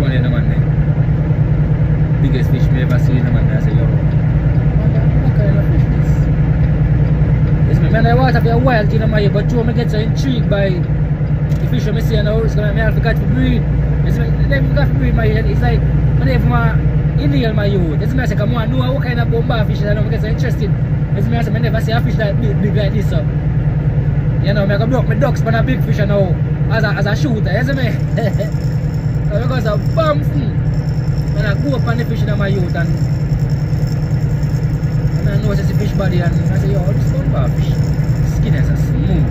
go on there, no man. There. Biggest fish me ever seen, no man. I say, yo, man, what kind of fish this? Yes, me, man, I water for a while, you know, my, but Joe, me get so intrigued by the fish I see now, it's gonna, me have to catch for breed. Yes, me, them got to breed my head. It's like, man, if my inhale my youth. Yes, me, I say, come on, know what kind of bomba know, me get so interested. Yes, me, I say, me never see a fish like big, like this, so. You know, me go broke my ducks for a big fish now as a, as a shooter, see me? So because of bombs, and I go up on the fish in my youth and, and I notice the fish body and I say, yo, this bomba fish, skin is smooth.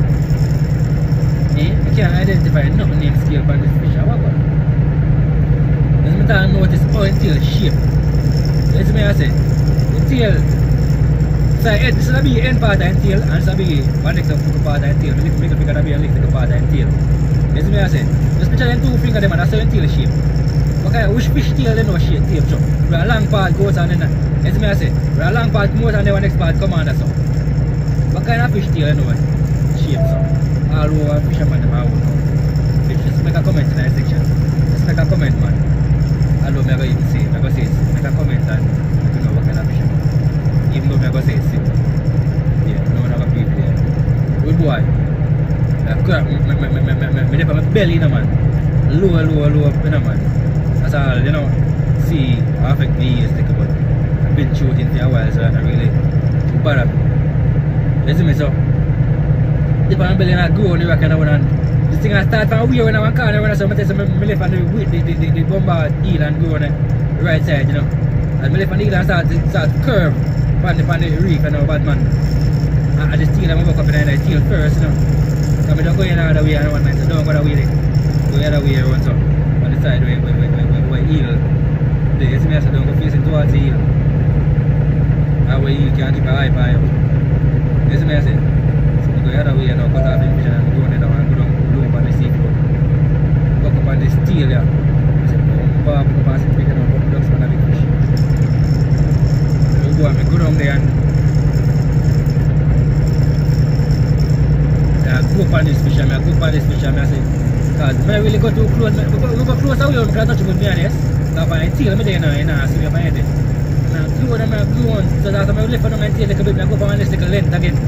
Eh? I can't identify nothing name scale on this fish, how about As I notice how it tail shape. See me I say? The tail head, this will be end part and tail and will be one next of part and tail. Lift middle finger be a lift part and tail. You see me I say? Just picture them two finger them and that's how tail shape. Okay, which fish tail they know shape, tape chop. Where a long part goes on in that. You see me I say? Where a long part then one next part that's all. What kind of fish tail they know shape so? All over fisherman them out now. Fish, just make a comment in that section. Belly, you know, man. Low, low, low, you know, man. That's all, you know. See, I affect me years, like, but I've been shooting for a while, so I don't really too. You see me, so. If I'm belly and I grow, you reckon I want to. The thing I start from weird when I'm corner when I saw my I left on the, the, the, the, the bomber heel and go on the right side, you know. And I left on the heel and start, start curve pan the, pan the reef and you know, bad man. And, ah, and the steel, I'm up in the steel first, you know. Sampai dah kau yang ada wira ada one night kau ada wira Kau yang ada wira everyone so Pada the side Dua yang buat Dua yang buat Dua yang buat Dua yang buat yang buat il yang buat Dua yang buat Dua yang buat Dua yang kau Dua yang buat Dua yang buat Dua yang buat Dua yang buat Dua yang buat Dua yang buat Dua yang buat Dua yang yang buat Dua yang buat aku pandai special mai aku pandai special mai asyik kan mai we go to close mai we go close tau yang kereta cukup dia yes tak apa enti lah mai nak nak blue one. ya deh nah tu ada mai tu on sudah sama boleh pada enti dekat bib aku pandai sekali lain tak gitu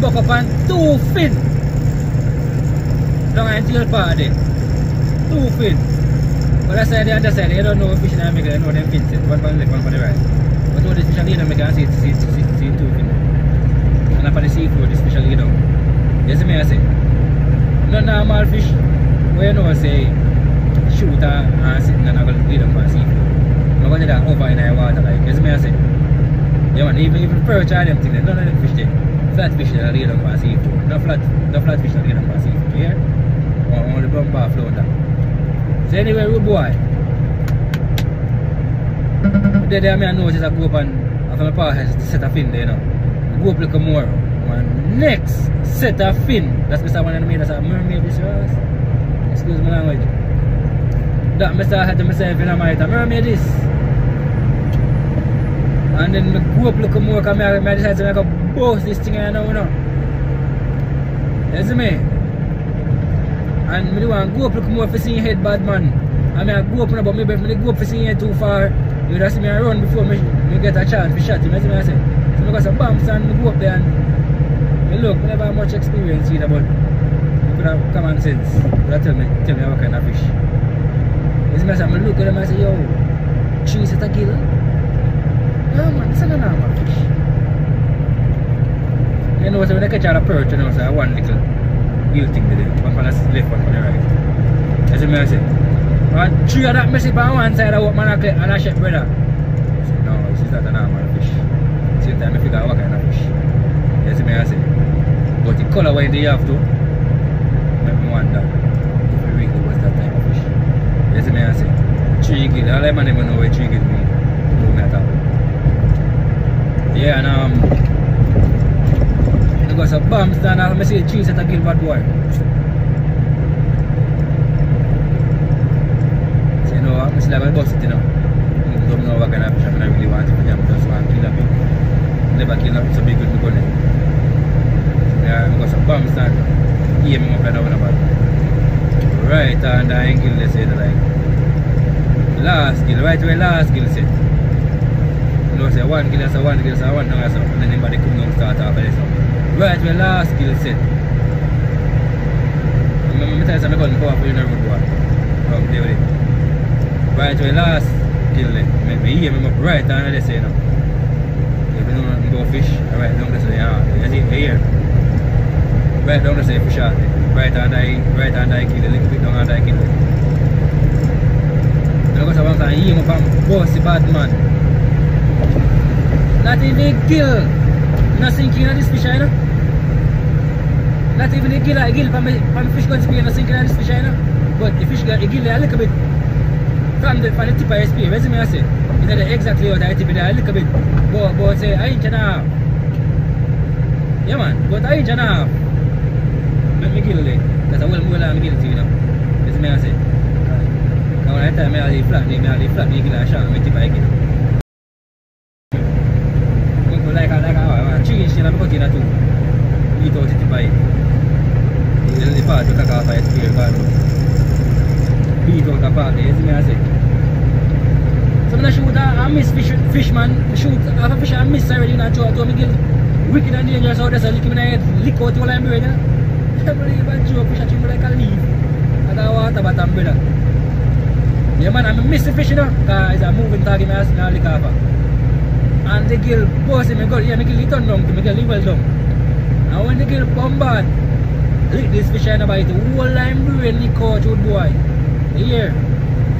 buat papan two fin dong enti apa ade Two fin kalau saya ada saya ada know fish fins. One for the left, one for the right. But Waktu ada special dia nak mereka see, si si si si tu. Anak pada si itu ada special dia dong. You me I say. No normal fish. Where you know say shoot and sitting and I go lead up on seafood I'm going to that over in the water like you see me I say. Yeah man even even perch and them things none of them fish there. Flat fish that lead up on seafood no flat no flat fish that lead up on seafood yeah or only bump bar flounder so anyway rude boy. There, there I notice I go up and after my power has set a fin there, you know. Go up little more. One next set of fin. That's Mr. One and me, that's a mermaid this was. Excuse my language. That Mr. had to myself in a might mermaid this. And then I go up little more because I, I decide to make a boast this thing you know, you know. You me? And I want to go up little more for seeing head bad man. I mean I go up now, but maybe if I up for seeing head too far, you would see me run before me, me get a chance to shot him, you see me I say. So I got some bumps and I go up there and I look, I never have much experience either, but I could have common sense. But tell me, tell me what kind of fish. You see me I say, I look at them and I say, yo, three set of gill? No man, this is a normal fish. You know, so when I catch out a perch, you know, so I one little gill thing to do. One on the left, one on the right. You see me I say. And three of that messy on one side of what man a and a chef brother. I said, no, this is not a normal fish. Same time I figure out by day after, maybe one down. Every week was that time of fish. You see me, I say, three gill. All them never know where three gill mean. No matter. Yeah, and um, because a bomb stand, I'll say cheese at a gill bad boy. So, you know, I'm still like a bust Right, and the angle they that like last gill, right where last gill set. You know, say one gill, so one gill, so one now, so and then anybody come down start off this. Right where last gill set. Remember me tell you something, I go up in the road boy. Come there. Right where last gill there. Eh? Me, me hear me up right down there, say, know. If you nothing about fish, right down there, say, yeah, you see, here. Rijdt anders even staan. Rijdt aan hij, rijdt aan hij, de linker dan aan hij. Dan was er wel een jongen van Bossy Batman. Not even a gill. Nothing in this fish, I know. Not even a gill, a gill from fish got spear, nothing in this fish, I know. But the fish got a gill a little bit from the, from the tip of the spear. Where's the say? You know exactly what I tip it a little bit. But, but say, I ain't gonna. Yeah man, but I ain't gonna. me quiero de Casabuela muy la mira si no. Eso me hace. Ahora esta me da de flat, me da de flat, me quiero allá, me tipa aquí. Con con la cara, la cara, chicken si la me cortina tú. Y todo este tipa ahí. Y el de pa, yo caca para este barro. Pito capaz, eso me hace. Something I shoot, I miss fish, fishman, shoot, I have a fish, I miss Sarah, you know, I told him, wicked and dangerous out there, so lick him in the head, lick out while I'm doing it. kita beli baju aku cacing mulai kali. Tak tahu tak batam bela. lah. Dia mana ambil miss fish dah kak Izzah mungkin tak lika apa anda gil bos yang mengol ya mungkin liton dong. Mungkin level dong. Awak ni gil bombat. Lik this fish yang nabai tu wala yang blue ni kau cuba buai iya.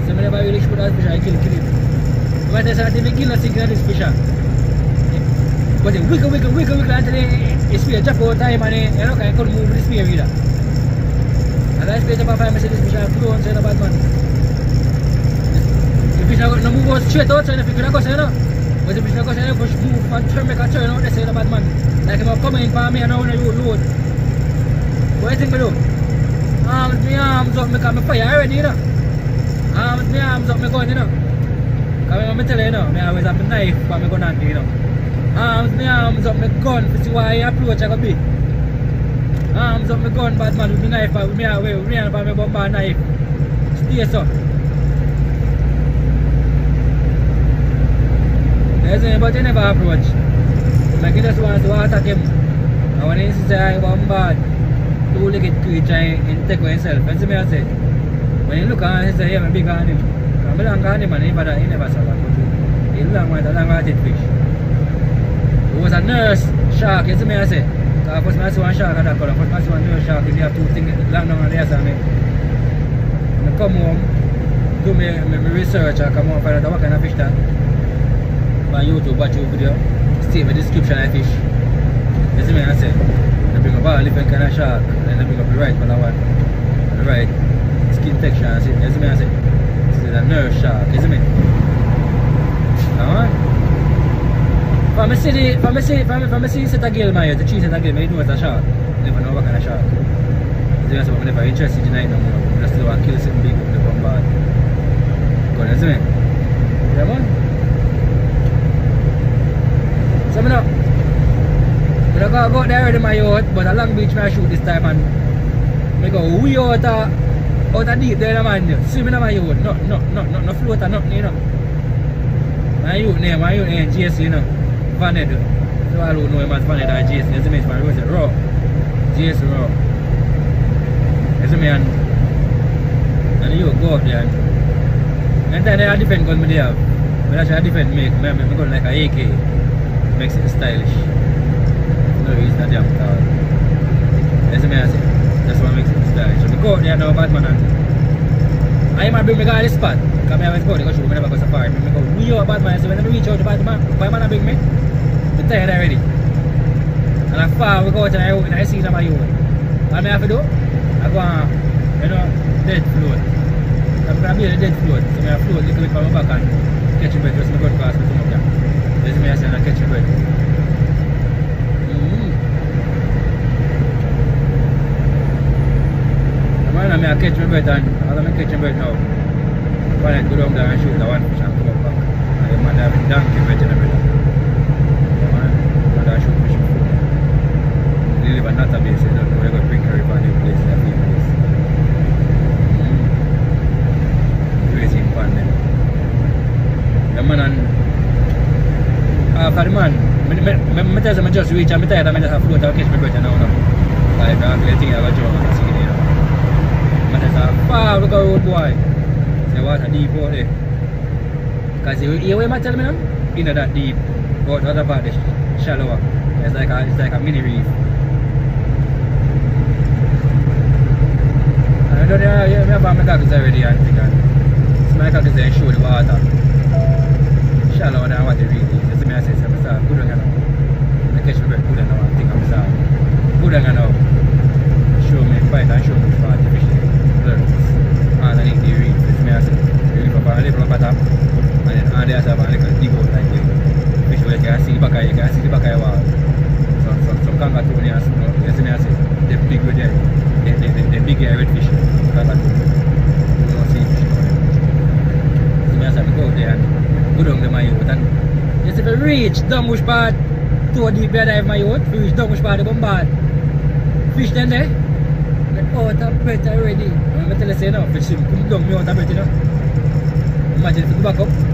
Sebenarnya bayu lich pun ada fish yang kiri-kiri sebab saya sangat dia mungkin lah singkir ada fish But a wiggle, wiggle, wiggle, wiggle until it's me a jump over time and then I can move this me a reader. And that's better by Mercedes, which I have two on Sena bad man. If it's not move on straight out, and if you go Sena, but if it's not Sena, push move and turn make a turn out, that's Sena bad man. Like if I'm coming by me and I want to load. What do you think we do? Arms, my arms up, make a fire already, you know. Arms, my arms up, me going, you know. Because I'm telling you, you know, I always have a knife, but I'm going to do, you know. Arms me arms up me gun to see why I approach I go be arms up me gun bad man with me knife but me away with me and me bomb knife stay so Yes, but you never approach. Like you just want to attack him. And when he say one bad, two-legged creature in take himself. That's what I say. When you look at him, he say, yeah, I'm big on him. I'm big on him and he never, he saw that. He long with a long-hearted fish. He was a nurse shark, you see me I say. Because first I see one shark at that color, first I see one nurse shark, you have two things down on the other side. I come home, do me, me, me research, I come home, find out what kind of fish that. My YouTube watch your video. See the description I fish. You see me I say. I bring up all different kind of shark and I bring up the right color one. The right skin texture you see me I say. This is a nurse shark. You see me. Alright From I see the, from I see, from, from I see set a gill man, the tree set a gill, I know it's a shark. Never know what kind of shark. So that's why I'm never interested in it no no yacht, yacht, no, no, no, no, no float or nothing, you know. My youth name, my youth name, JC, you know, Vaned. So I don't know him as or JC, you see me, it's my road, Raw, JC Raw. See me, and, and you go up there and, then there are different guns me they have. But actually a different make, me, me, me gun like a AK. makes it stylish. No, it's not damn tall. That's what I. That's what makes it stylish. So, go out there now, Batman. And I might bring me guy this spot. Because I always go to go shoot, I never go safari. I go, we are Batman. So, when I reach out to Batman, Batman bring me. Betul dah ready? Alah faham apa kau macam ayo nak isi sama ayo pun. Apa aku Aku ah You know Dead fluid Tapi nak ambil dead fluid So ada fluid dia kena kau makan Catch bird. Terus nak kau sebab makan mungkin Jadi saya nak catch a bird. Hmm. Mana nak catch bird dan Alah make catch bird now. Mana yang turun dan shoot lawan macam tu Mana yang mana Dan kita macam mana dash on fish before. Really, but not place. Every place. Crazy mm. pan then. Lamanan. Ah, Farman. Meta zaman jauh suwi, jam meta ya, meta sah flu, tapi orang. Tapi dah kelihatin sini ni. Meta sah, pa, lu kau buai. Sewa boleh. Kasih, iya, macam mana? Ina dah di. Buat apa deh? I'm? You the shallower. It's like a, it's like a mini reef. I don't know, yeah, I have my goggles already and thing. So my goggles there show the water. Shallower than what it really is. You see me I say, so I start good on you. I catch breath good on now and think I'm sorry. Good on you. Show me fight and show me far the fish there. Underneath the reef. You see me I say, the reef up and live up at top. And then on the other side, I can dig out like Kaya sige ba kayo, kaya sige ba kayo wa so so so kanga tu ni as no as ni as the big with the the the, the big avid fish kanga tu no si fish no so me as I go there gudong de mai utan yes if reach dong us bad to di beda if my out fish dong us bad bombard fish then there Oh, that better already. I'm going to say no, fish. Come down, me want that better, no? Imagine if you back up.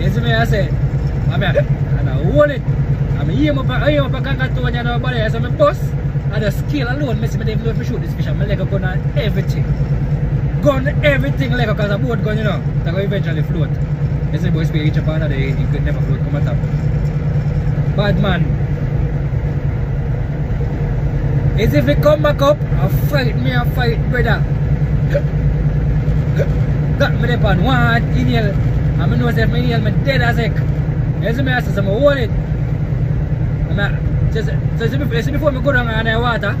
Down at that. You see me, I say, I mean, and I hold it. I mean, aim up, aim up a you boss, and the skill alone, me see me, they know me shoot this fish, and my leg up on everything. Gun everything like because a boat gun, you know, that will eventually float. You see boy speed reach up another day, he could never float come on top. Bad man. Is if he come back up, I fight me, I fight brother. Got me up on one inhale. You it. You you before me go down on the water,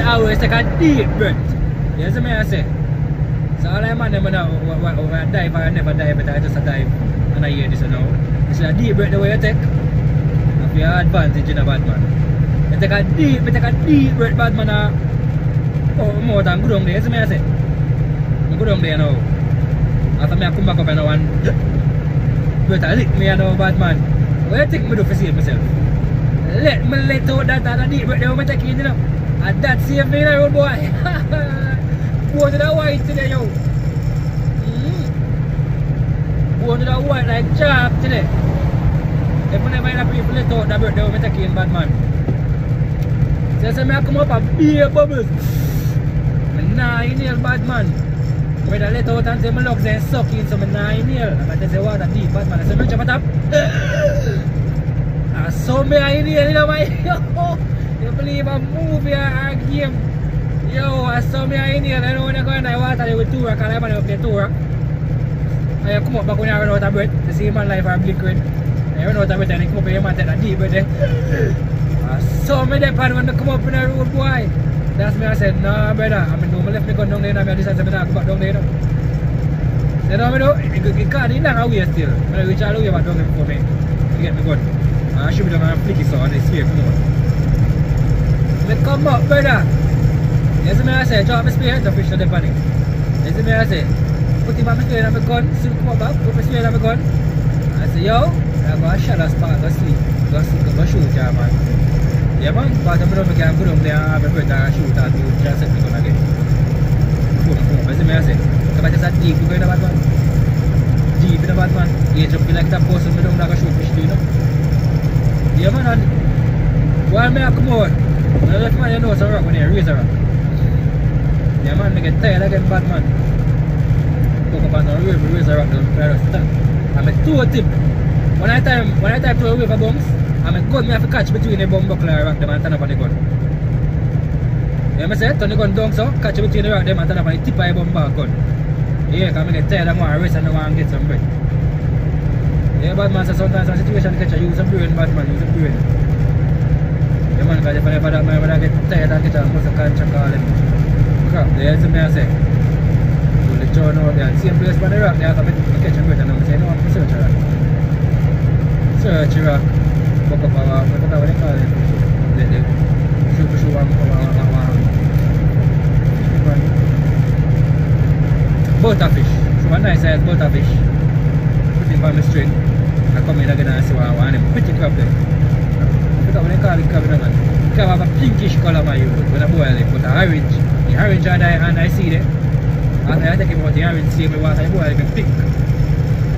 I always take a deep breath. You see me I say? So all I'm on them when I, when I, when I dive, I never dive, but I just dive. And I hear this you know. It's a deep breath the way you take. Of your advantage in a bad man. You take a deep, you take a deep breath bad man. Uh, oh, more than go down there. You see me I say? I go down there now. Ah, tapi aku bakal kena wan. tak? tarik ni ada obat man. Boleh tik bodoh fasih pasal. Let me let to data tadi buat dia macam kini lah. Adat siap ni lah road boy. Buah tu dah wai tu dia yo. Hmm. Buah tu dah wai lancap tu dia. Dia pun main pun boleh tu dah buat dia macam kini Batman. Saya sampai aku mau apa? Beer bubbles. Menang ini Batman. Batman. Kami dah leh tawatan saya meluk sok in semenai ni lah. Nak kata sewa pas ibat malah saya macam matap Asombe ah, air ni ni lah mai Dia beli bambu via ya, agim ah, Yo ah, asombe air ni lah Lalu nak kau nak wah tak ada betul lah Kalau mana nak betul lah. Ayah aku mau bakunya akan orang tabut Terseriman live akan beli kuit Ayah orang tabut ni aku mau pergi mati tak nanti ibat dia. Asombe depan mana aku mau pernah rumah buai That's me, I said, nah, brother, I mean, no, I left me gun down there, I decided to go back down there. You know. Say, no, I know, it, can't, it's not away still. When I reach all the way back down there before me, to get me gun. I should be down and flick it so, and it's here, come on. Me come up, brother. You me I say, drop my spear, the fish to the panic. You me I say, put him on my spear and my gun, see him come back, put my spear and my gun. I say, yo, I go a shadow spot, go sleep, go sleep, go shoot. Yeah man, Ya apa? Sebab siapa ah, dah pakai aku dah boleh ah berapa dah show tak tu dia set kau lagi. Cool, cool. Pasal macam ni. Kau baca satu aku kena dapat tuan. Ji, kena dapat tuan. Ya, jom bila kita post sebelum nak show push tu. Ya mana? Wah, me aku mohon. Nak nak mana lu sorok kau ni, Riz sorok. Ya mana nak tell lagi Batman. Kau kau pasal Riz, Riz sorok tu. Ada tu tip. One time, one time tu Riz babongs. I'm a gun me have to catch between the bum buckler and rock them and turn up on the gun. You know what I say? Turn the gun down so, catch between the rock them and turn up on the tip of the gun. Yeah, because I get tired and want to rest and I want to get some bread. Yeah, bad man, so sometimes some situation catch you use some brain, bad man, use some brain. Yeah man, because if I never that man, when I get tired and get a muscle contract call them. Crap, there's the me I say. So the turn out there, same place by the rock, they have to catch a breath and I'm saying, no, I'm search a rock. Search a rock. بابا بابا وريك شوف شو عم بوتا فيش شو عنا يساعد بوتا فيش pretty far straight I come in again and see what I want him pretty crap there but when I call it camera man you can have a pinkish color man you when I boil it but a orange the orange and I, and I see there after I take him out the orange same way once I boil it pink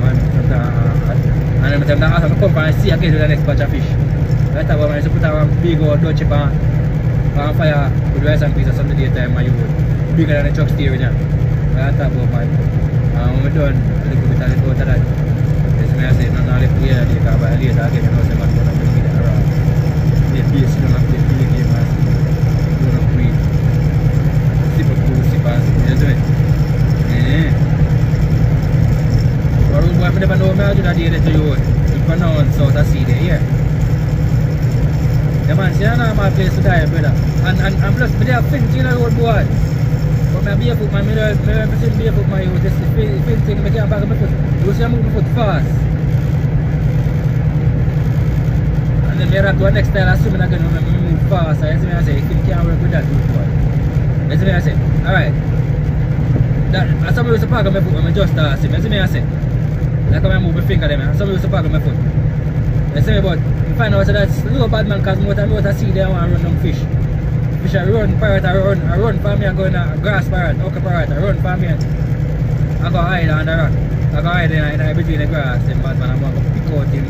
Mana macam macam dah Aku pun pasti Akhir sudah next Baca fish. Saya tak buat mana Sebut tak Bi go Do Apa apa ya, lah sang saya sampai dia Tak mayu. Bi kena chok cok Setia Saya tak buat mana ah, Haa Mamedon ada kita tak Kau tak ada Sebenarnya saya Nak nak Dia kabar Dia tak Dia nak Dia nak Dia nak Dia biasa Dia nak Dia nak orang pada Bandar Omel tu dah di Red Toyot Depan on so tasi dia ya. Ya man, siapa lah nak mati sedai apa dah? An an an plus dia pin cina road buat. Kau nak pun main mami dah, mami pasal biar buat mai. Just pin pin cina macam apa ke betul? Dua siapa mungkin pun fast. Anda merah tuan next time langsung nak kena mami move fast. Saya sebenarnya saya kini kian orang berdua tu buat. Saya sebenarnya saya. Alright. Asal boleh sepak kami buat mami just tak. Saya sebenarnya saya. Like when I move my finger there, man. Some used to park on my foot. You see me, but you find out that no bad man cause more time I see them and run them fish. Fish I run, pirate I run, I run for me, I go in a grass pirate, okay pirate, I run for me. I go hide on the rock. I go hide in, in, in between the grass, them bad man, I'm going to pick out him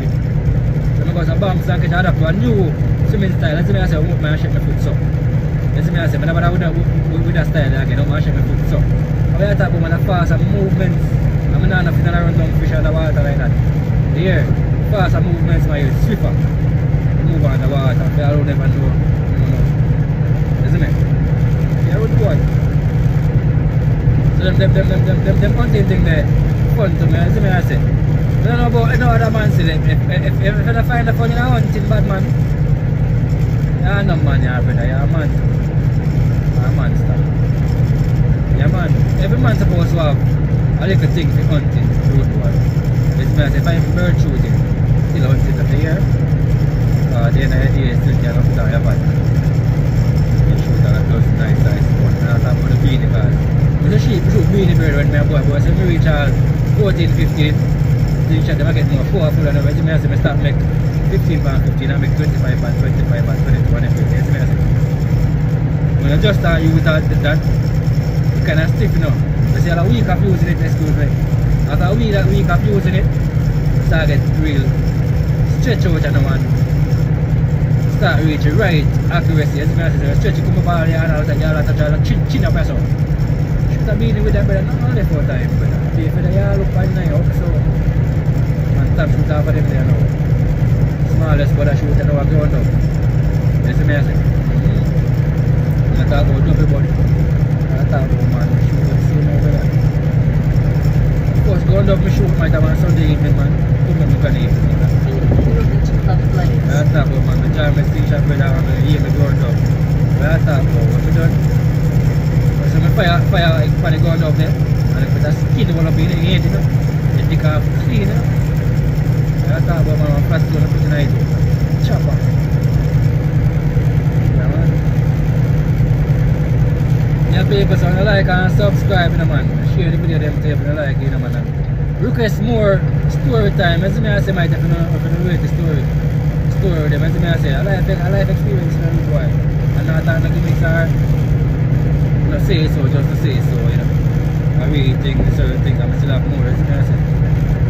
fish. So I go to bumps and catch adapt to a new swimming style. See me I say, oh, I move my shake my foot so. See me I say, I never with that, style again, I'm going to shake my foot so. I talk about man, fast movements. Not enough to run down fish on the water like that. Here, faster movements, my swiffer. Move on the water. They all never know. No, no. Isn't it? Yeah, good boy. So them, them, them, them, them, them, them hunting thing there, fun to me, see me I say. I don't know about any other man see them. If, if, if, if I find the fun in a hunting bad man, you're no man, you're brother, you're a man. You're a monster. Yeah man, every man supposed to have a little thing for hunting, road boy. It's I say, if I'm bird shooting, still at the year. Uh, the end of the day, still can't put down your body. You shoot and those nice size one. And I talk about the beanie bird. When the sheep shoot beanie bird when a boy, so me reach all 14, 15, reach out them I get more four full and. Me I say, me start make 15 pound 15 and make 25 pound 25 pound 22 and everything. You see me I say. When I just start you with that, kind of stiff, you. Masih ada wee kapi usirin test tu kan Ada wee lah wee kapi Start get real Stretch over channel one Start reach right accuracy. As well as the stretch Kuma bala ni ada Tak jalan tak jalan chin cin apa so Should have been with that But not only for time But Dia pada ya lupa ni So. Mantap sudah apa dia there now. Smallest for the shoot Tak ada wakil on tu Biasa-biasa. Nak tak tu Jom datang ke rumah nak shoot the scene over of course kalau dah pergi shoot Masa dia memang tu memang bukan dia. Punya lah macam mesti siapa dah orang dia ke Gondo datang ke rumah macam tu. Macam payah kepada Gondo ni ada kita skin tu walaupun ini ni tu. Jadi kau clean lah datang ke rumah lepas tu nak pergi naik tu Yeah, people, so like and subscribe, you man. Share the video, them tape, you like, you know, man. Request more story time. As me I say, my if you know, if you story, story them. As me I say, a life, a life experience, you know, boy. And not talking like gimmicks or, you know, say so, just to say so, you know. I really think certain things, I'm still have more, as me I say.